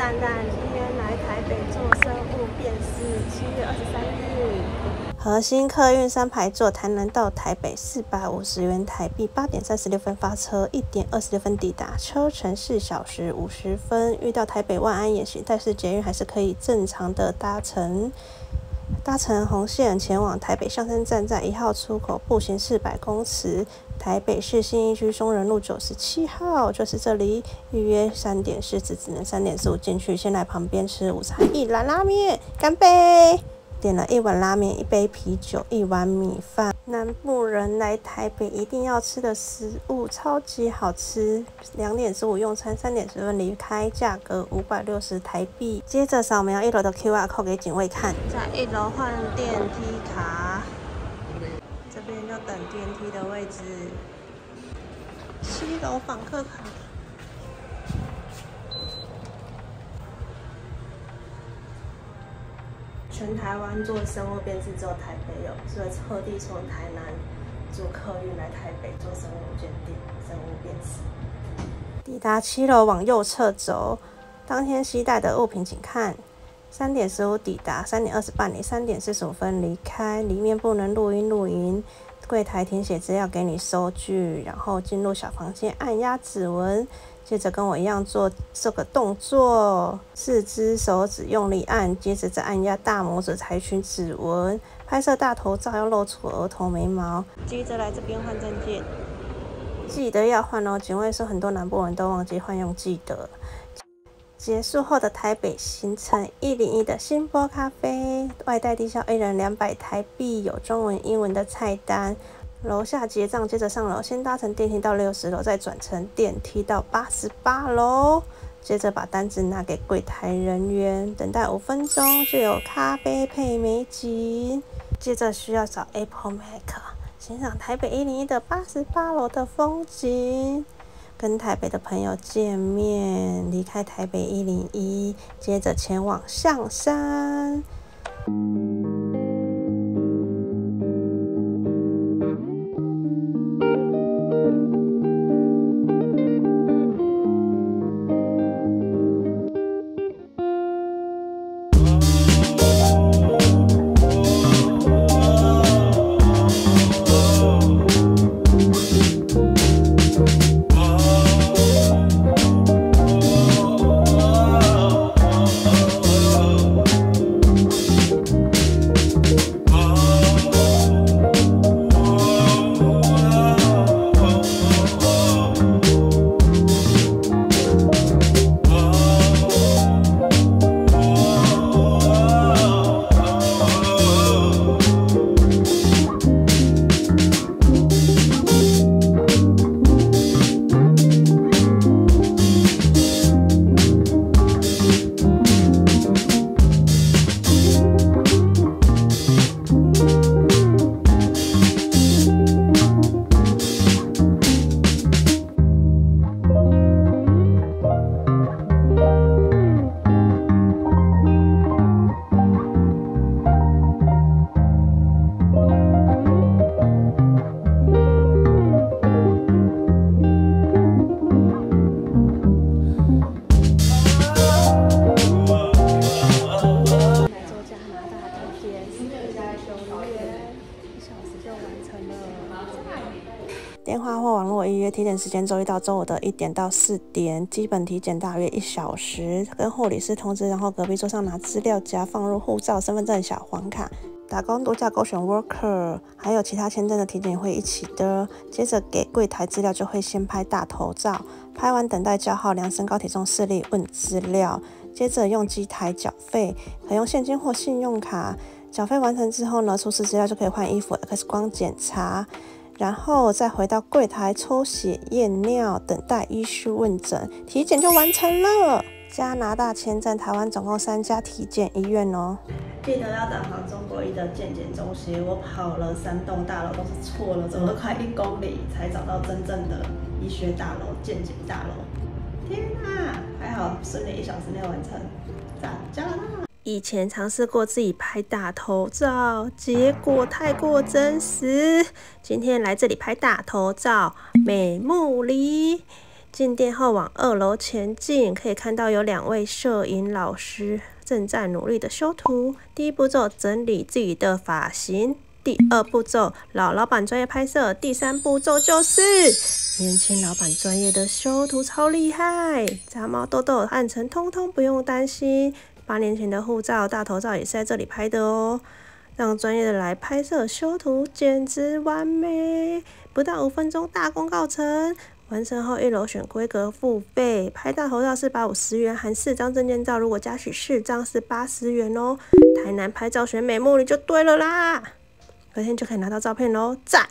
蛋蛋今天来台北做生物辨识，七月二十三日。核心客运三排座，台南到台北四百五十元台币，八点三十六分发车，一点二十六分抵达，车程四小时五十分。遇到台北万安也行，但是捷运还是可以正常的搭乘。搭乘红线前往台北上山站，在一号出口步行四百公尺。台北市信义区松仁路九十七号，就是这里。预约三点四十，只能三点十五进去。先来旁边吃午餐，一兰拉面，干杯！点了一碗拉面，一杯啤酒，一碗米饭。南部人来台北一定要吃的食物，超级好吃。两点十五用餐，三点十分离开，价格五百六十台币。接着扫描一楼的 QR code 给警卫看，在一楼换电梯卡。这边就等电梯的位置，七楼访客卡。全台湾做生物辨识只有台北有，所以特地从台南坐客运来台北做生物鉴定、生物辨识。抵达七楼往右侧走，当天携带的物品请看。三点十五抵达，三点二十办理，三点四十五分离开。里面不能录音录音，柜台填写资料给你收据，然后进入小房间按压指纹，接着跟我一样做这个动作，四只手指用力按，接着再按压大拇指采取指纹。拍摄大头照要露出额头眉毛，接着来这边换证件，记得要换哦。警卫说很多南部人都忘记换，用记得。结束后的台北行程，一零一的星波咖啡，外带低消一人两百台币，有中文、英文的菜单。楼下结账，接着上楼，先搭乘电梯到六十楼，再转乘电梯到八十八楼，接着把单子拿给柜台人员，等待五分钟就有咖啡配美景。接着需要找 Apple Mac，欣赏台北一零一的八十八楼的风景。跟台北的朋友见面，离开台北一零一，接着前往象山。体检时间周一到周五的一点到四点，基本体检大约一小时，跟护理师通知，然后隔壁桌上拿资料夹放入护照、身份证、小黄卡。打工度假勾选 worker，还有其他签证的体检会一起的。接着给柜台资料就会先拍大头照，拍完等待叫号、量身高体重、视力、问资料。接着用机台缴费，可用现金或信用卡。缴费完成之后呢，出示资料就可以换衣服、X 光检查。然后再回到柜台抽血验尿，等待医师问诊，体检就完成了。加拿大签证，台湾总共三家体检医院哦。记得要导航中国医的健检中心。我跑了三栋大楼都是错了，走了快一公里才找到真正的医学大楼、健检大楼。天哪，还好顺利一小时内完成。赞，加拿大！以前尝试过自己拍大头照，结果太过真实。今天来这里拍大头照，美目离。进店后往二楼前进，可以看到有两位摄影老师正在努力的修图。第一步骤整理自己的发型，第二步骤老老板专业拍摄，第三步骤就是年轻老板专业的修图，超厉害！杂毛痘痘暗沉，通通不用担心。八年前的护照、大头照也是在这里拍的哦。让专业的来拍摄修图，简直完美！不到五分钟，大功告成。完成后，一楼选规格付费，拍大头照是八五十元，含四张证件照，如果加取四张是八十元哦。台南拍照选美梦里就对了啦，隔天就可以拿到照片喽，赞！